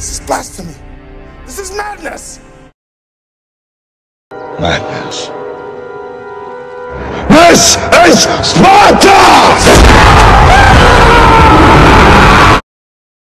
This is blasphemy. This is madness. Madness. This is Sparta!